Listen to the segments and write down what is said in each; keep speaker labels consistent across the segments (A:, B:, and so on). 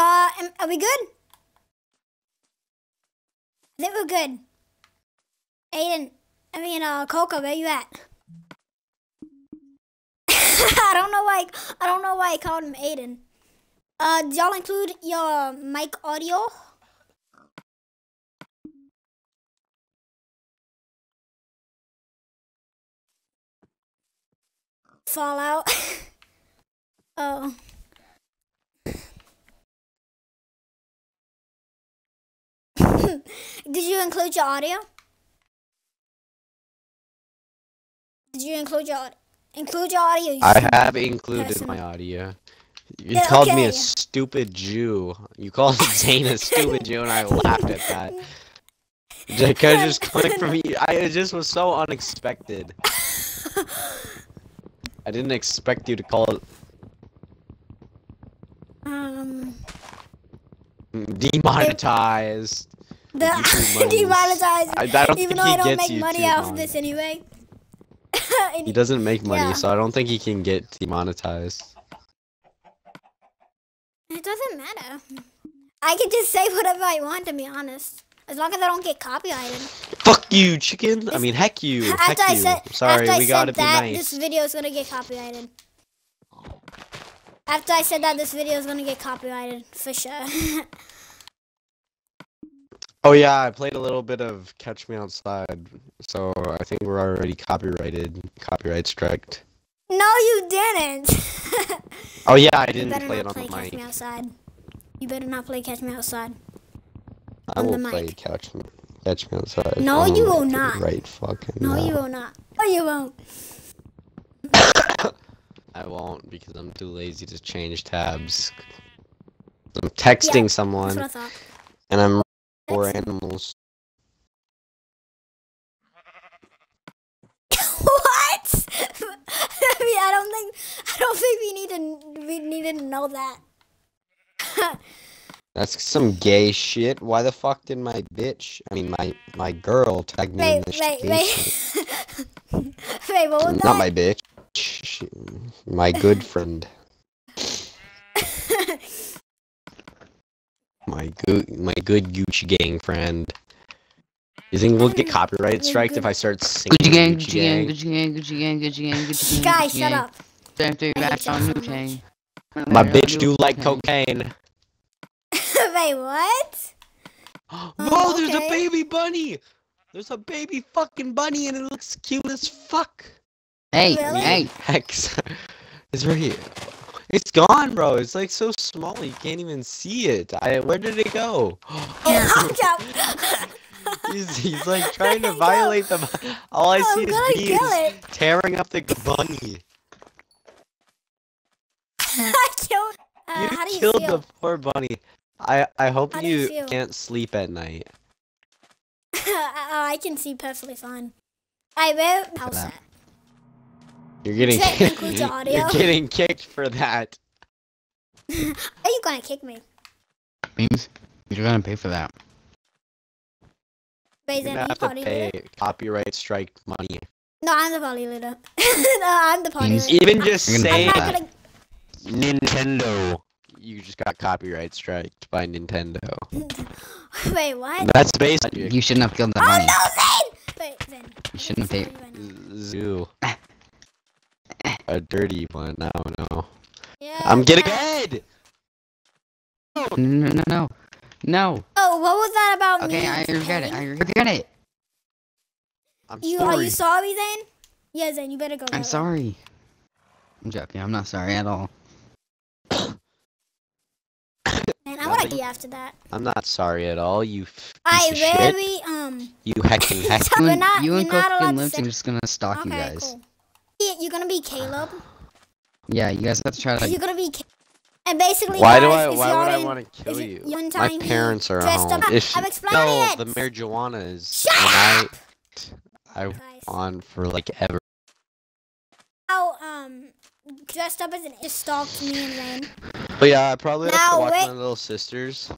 A: Uh, am, are we good? I think we're good. Aiden, I mean, uh, Coco, where you at? I don't know why. I don't know why I called him Aiden. Uh, did y'all include your mic audio? Fallout. oh. Did you include your audio? Did you include your include your audio? you
B: I have included my audio. You
A: Yeah,
B: called me
A: okay.
B: a stupid Jew. You called Zane a stupid Jew, and I laughed at that. Like, I just coming from you, I it just was so unexpected. I didn't expect you to call it
A: Um,
B: demonetized.
A: The demonetized.
B: I, I don't
A: Even though
B: he
A: I don't make money off of this anyway.
B: He doesn't make money,
A: Yeah.
B: so I don't think he can get demonetized.
A: It doesn't matter. I can just say whatever I want, to be honest. As long as I don't get copyrighted.
B: Fuck you, chicken! I mean, heck you, heck
A: I
B: you.
A: said,
B: Sorry,
A: after
B: we
A: said
B: gotta be
A: that,
B: nice.
A: this video is gonna get copyrighted. After I said that, this video is gonna get copyrighted for sure.
B: Oh yeah, I played a little bit of Catch Me Outside, so I think we're already copyrighted, copyright striked.
A: no, you didn't.
B: Oh yeah, I didn't play it on
A: play
B: the
A: Catch Me. Outside. You better not play Catch Me Outside.
B: I
A: on the
B: will play Catch Me, Catch Me Outside.
A: No, you will not.
B: Right fucking
A: No,
B: now.
A: you will not. No, you won't.
B: I won't because I'm too lazy to change tabs. I'm texting
A: That's
B: someone
A: what I thought.
B: and I'm
A: That's-
B: animals.
A: what? I mean, I don't think I don't think we need to we need to know that.
B: That's some gay shit. Why the fuck did my bitch, I mean my my girl, tag me in this
A: wait, wait.
B: shit?
A: wait, what was
B: Not
A: that?
B: my bitch. She, my good friend. My good, my good Gucci gang friend. You think we'll get copyright
A: your
B: striked if I start singing
C: Gucci gang,
B: Gucci
C: Gucci gang,
B: gang?
C: Gucci gang, Gucci gang, Gucci gang, Gucci gang.
A: Guys, shut up.
C: After you
A: I hate
C: back on
A: so
B: My bitch do like cocaine.
A: wait, what?
B: Whoa, oh, there's a baby bunny. There's a baby fucking bunny and it looks cute as fuck.
C: Hey,
A: Really?
C: hey.
B: Hex. It's right here. It's gone, bro. It's like so small you can't even see it. I where did it go?
A: Oh,
B: he's, he's like trying to
A: go.
B: violate the. All I
A: I'm
B: see
A: gonna
B: is is tearing up the bunny.
A: I killed. Uh,
B: you
A: how do you
B: killed
A: feel?
B: the poor bunny. I I hope
A: How you
B: you can't sleep at night.
A: oh, I can see perfectly fine. I where house
C: that.
A: At?
B: You're getting
A: Check includes the audio.
B: you're getting kicked for that.
A: Are you gonna kick me?
C: Means you're gonna pay for that.
A: Wait,
B: You're
A: then
B: gonna have to pay
A: leader?
B: copyright strike money.
A: No, I'm the party leader. no, I'm the party
C: Means-
A: leader.
B: Even just
C: You're
A: I'm
B: saying
A: not
C: that.
A: gonna.
B: Nintendo. You just got copyright striked by Nintendo.
A: Wait, what?
B: That's basically
C: You shouldn't have killed the
A: Oh
C: bunny.
A: no, Zane! Wait, Zane.
C: You shouldn't have paid.
B: Zoo. A dirty one. I don't know.
A: Yeah.
B: I'm getting
A: yeah.
B: dead.
C: No, no, no, no. No.
A: Oh, what was that about me?
C: Okay, I regret it. I
A: Zane?
C: regret it.
B: I'm
A: You are
B: sorry.
A: you sorry, Zane? Yeah, Zane, you better go.
C: I'm
A: that way.
C: sorry. I'm joking. I'm not sorry at all.
A: Man, I want to
B: Nothing.
A: be after that.
B: I'm not sorry at all. You
A: I
B: piece of shit.
A: um.
B: You hecking heck.
A: Stop,
C: You
A: we're
C: and,
A: not.
C: and Cook and
A: to
C: Luke
A: say.
C: are just gonna stalk you guys.
A: cool. Yeah, You're gonna be Caleb.
C: Yeah, you guys have to try to.
A: You're gonna be. Ca- And basically,
B: Why do I? Why
A: y'all
B: would I want to kill
A: if
B: you?
A: One
B: My
A: time
B: parents are
A: dressed
B: home.
A: up-
B: If
A: I'm
B: no,
A: explaining
B: the marijuana is
A: Shut
B: when I
A: up!
B: I
A: Guys,
B: on for like ever.
A: how um dressed up as an just stalked me and Rain.
B: But yeah, I probably have
A: Now,
B: to watch
A: wait-
B: my little sisters.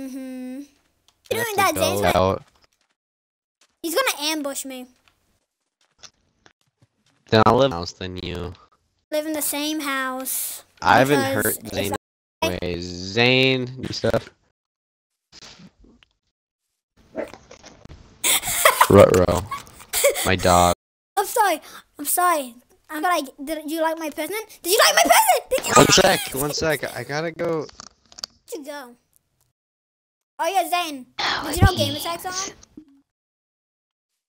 A: Mm-hmm.
B: I
A: You're doing that,
B: go
A: Zane's gonna,
B: out.
A: he's gonna ambush me.
B: Then I'll live in the house than you.
A: Live in the same house.
B: I haven't
A: Because
B: hurt Zane
A: I-
B: anyways. Zane, new stuff. Rutro, my dog.
A: I'm sorry. I'm sorry. I'm like, did you like my present? Did you like my present? Did you
B: One
A: like
B: sec, one sec. I gotta go.
A: to go? Oh yeah, Zane. Did you know game attacks on?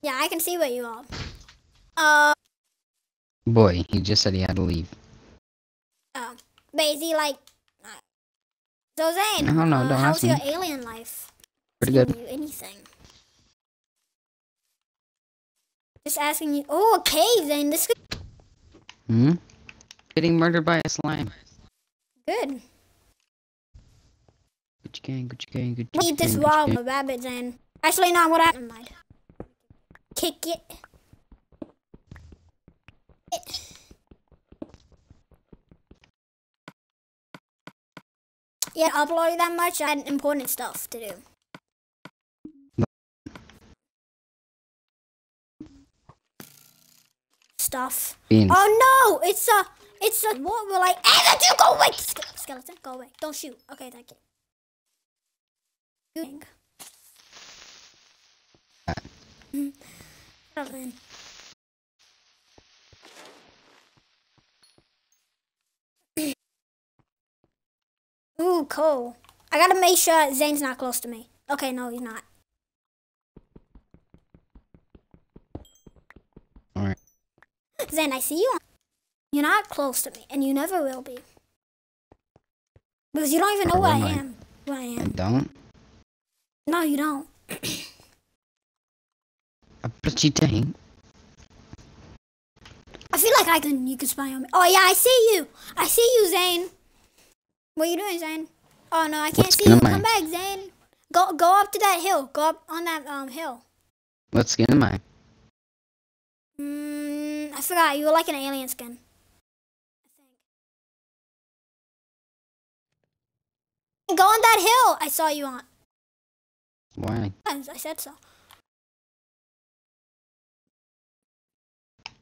A: Yeah, I can see where you are. Uh,
C: Boy, he just said he had to leave.
A: oh, but is he like? So Zane,
C: No, no,
A: uh,
C: don't
A: how's your
C: me.
A: alien life?
C: Pretty good.
A: You anything? Just asking you. Oh, a cave. Zane, this could
C: Hmm? Getting murdered by a slime.
A: good.
C: Gucci gang, Gucci gang, Gucci
A: We eat this wall,
C: my gang.
A: rabbit, Zane. Actually, not what I never mind. Kick it. It. Yeah, uploading that much, I had important stuff to do. Stuff.
C: Beans.
A: Oh no! It's a, it's a. What will I ever do? go away! Ske- Skeleton, go away! Don't shoot. Okay, thank you. Shooting. Mm. Shut up, man. Ooh, cool. I gotta make sure Zane's not close to me. Okay, no, he's not.
C: Alright.
A: Zane, I see you. You're not close to me, and you never will be. Because you don't even know where I
C: am I?
A: am. Where I
C: I don't.
A: No, you don't.
C: I bet you don't.
A: I feel like I can. You can spy on me. Oh yeah, I see you. I see you, Zane. What are you doing, Zane? Oh no, I can't see you. Come back, Zane. Go go up to that hill. Go up on that um hill.
C: What skin am I?
A: Mm, I forgot. You were like an alien skin. I think. Go on that hill. I saw you on.
C: Why?
A: I said so.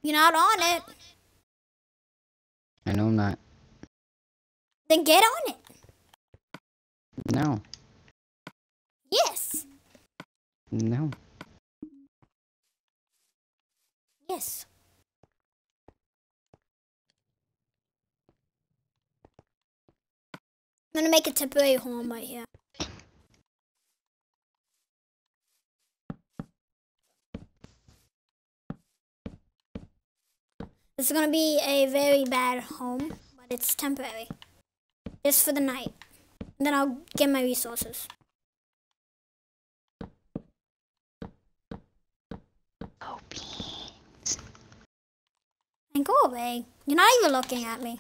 A: You're not on it.
C: I know I'm not.
A: Then get on it.
C: No.
A: Yes.
C: No.
A: Yes. I'm gonna make a temporary home right here. This is gonna be a very bad home, but it's temporary. Just for the night. then I'll get my resources.
C: Oh, beans.
A: And go away. You're not even looking at me.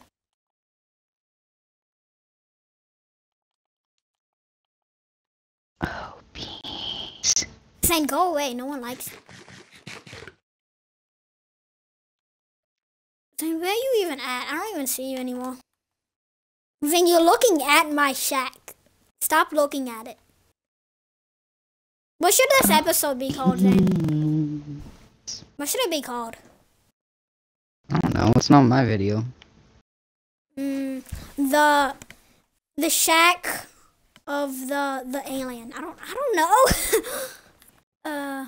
C: Oh, beans.
A: Saying go away. No one likes. Zane where are you even at? I don't even see you anymore. Zane you're looking at my shack. Stop looking at it. What should this episode be called then? What should it be called?
C: I don't know. It's not my video.
A: Mm, the the shack of the the alien. I don't I don't know. uh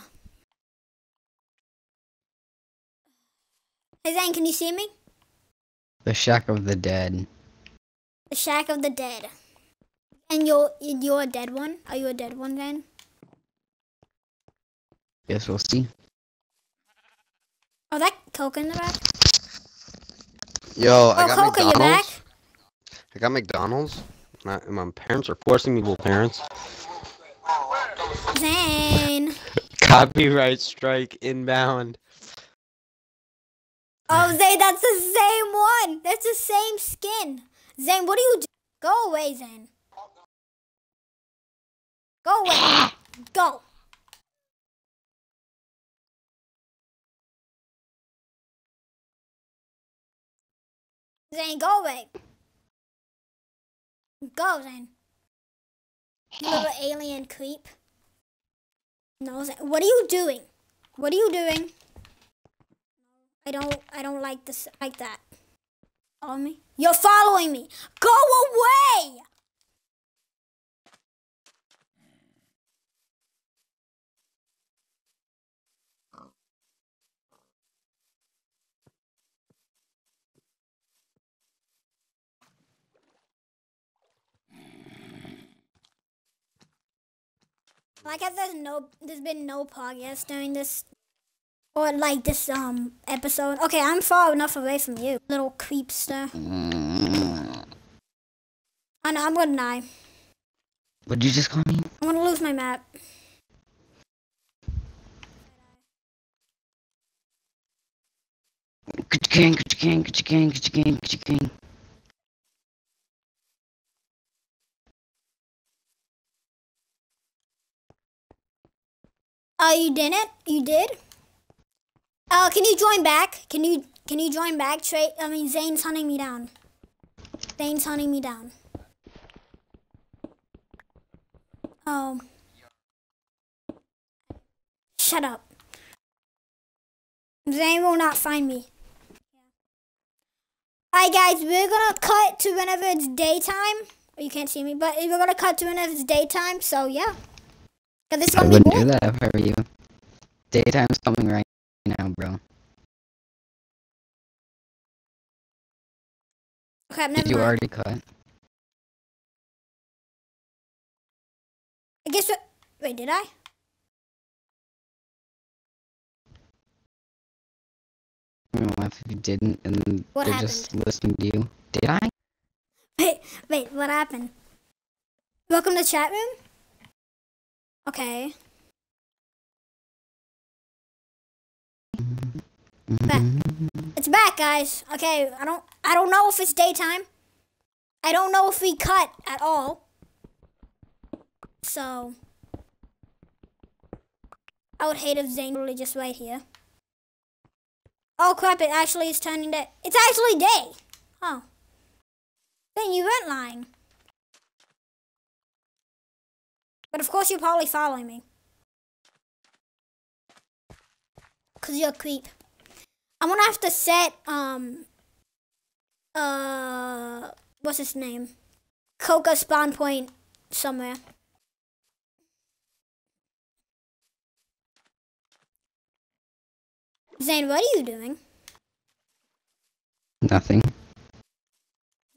A: Hey Zane, can you see me?
C: The Shack of the Dead.
A: The shack of the dead. And you're you're a dead one? Are you a dead one then?
C: Yes, we'll see.
A: Oh that Coke in the back?
B: Yo, I
A: Oh
B: got
A: Coca, you're back?
B: McDonald's. I got McDonald's. My, my parents are forcing me. Well, parents.
A: Zane.
B: Copyright strike inbound.
A: Oh Zane, that's the same one. That's the same skin. Zane, what do you do? Go away, Zane. Go away. Go. Zane, go away. Go, Zane. You little alien creep. No, Zane. What are you doing? What are you doing? I don't I don't like this like that. Follow me? You're following me. Go away! like how there's no there's been no podcast during this or like this um episode. Okay, I'm far enough away from you, little creepster. I know I'm gonna die.
C: What'd you just call me?
A: I'm gonna lose my map.
C: Ka-ching, ka-ching, ka-ching, ka-ching, ka-ching.
A: Oh, you didn't? You did? Uh, can you join back? Can you can you join back? Trey, I mean Zane's hunting me down. Zane's hunting me down. Oh. Shut up. Zane will not find me. Alright guys, we're gonna cut to whenever it's daytime. You can't see me, but we're gonna cut to whenever it's daytime, so yeah. 'Cause this is
C: I
A: gonna be
C: wouldn't do that if I were you. Daytime's coming right now, bro.
A: Crap,
C: Did
A: never
C: you
A: mind.
C: already cut?
A: I guess what? Wait, did I?
C: I don't know if you didn't, and
A: What
C: they're just listening to you. Did I?
A: Wait, wait, what happened? Welcome to chat room. Okay. Back. Mm-hmm. It's back, guys. Okay, I don't, I don't know if it's daytime. I don't know if we cut at all. So, I would hate if Zane really just right here. Oh crap! It actually is turning day. It's actually day. Oh. Then you weren't lying. But of course you're probably following me. Cause you're a creep. I'm gonna have to set um uh what's his name? Coca spawn point somewhere. Zane, what are you doing?
C: Nothing.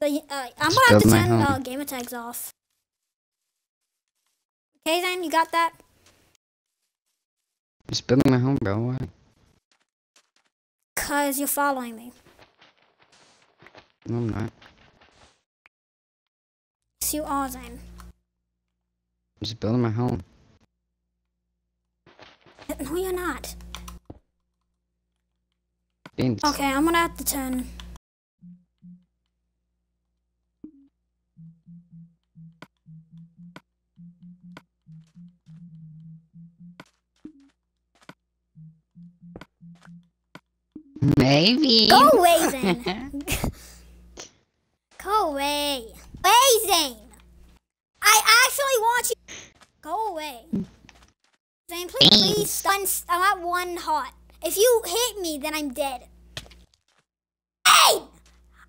A: So, uh, I'm
C: Just
A: gonna have to turn uh, gamer tags off. Okay, Zane, you got that?
C: Just building my home, bro. Why?
A: Cause you're following me.
C: No, I'm not.
A: Yes, you are, Zane.
C: I'm just building my home.
A: No, you're not.
C: Beans.
A: Okay, I'm gonna have to turn.
C: Maybe.
A: Go away, Zane. Go away. Way, Zane. I actually want you. Go away. Zane, please, please stun. I'm at one heart. If you hit me, then I'm dead. Zane!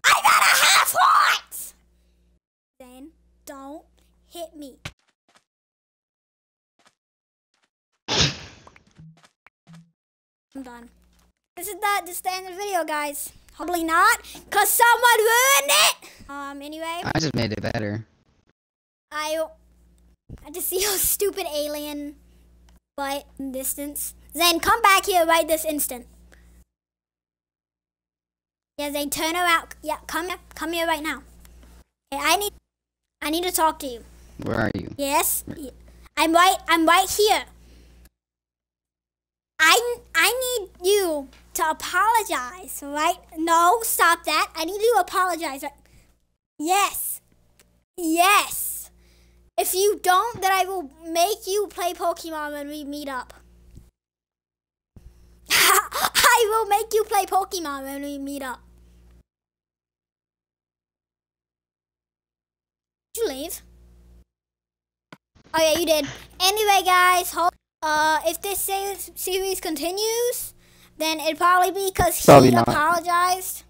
A: I'm at a half heart! Zane, don't hit me. I'm done. This is the, this is the end of the video, guys. Hopefully not, because someone ruined it! Um, anyway.
C: I just made it better.
A: I I just see your stupid alien but in distance. Zen, come back here right this instant. Yeah, Zen, turn around. Yeah, come here, come here right now. Okay, I need I need to talk to you.
C: Where are you?
A: Yes, I'm right. I'm right here. I I need you to apologize, right? No, stop that. I need you to apologize. right? Yes, yes. If you don't, then I will make you play Pokemon when we meet up. I will make you play Pokemon when we meet up. Did you leave? Oh yeah, you did. Anyway, guys, hope uh if this series continues, then it'd probably be because he
C: not.
A: apologized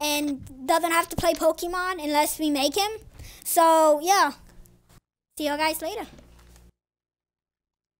A: and doesn't have to play Pokemon unless we make him. So yeah, see you guys later.